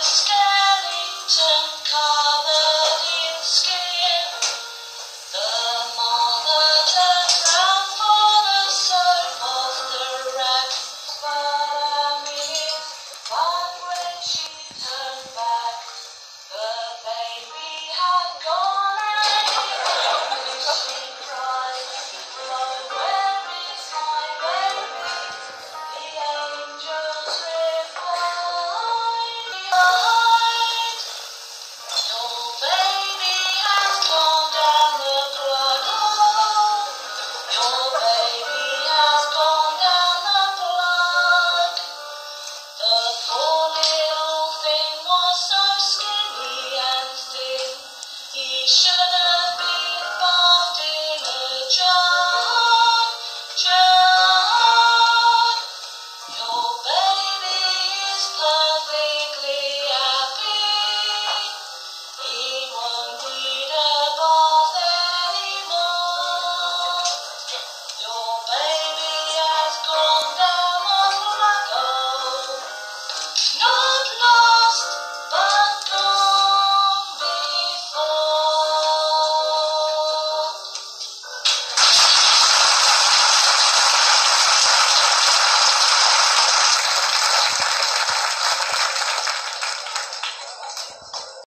a skeleton. No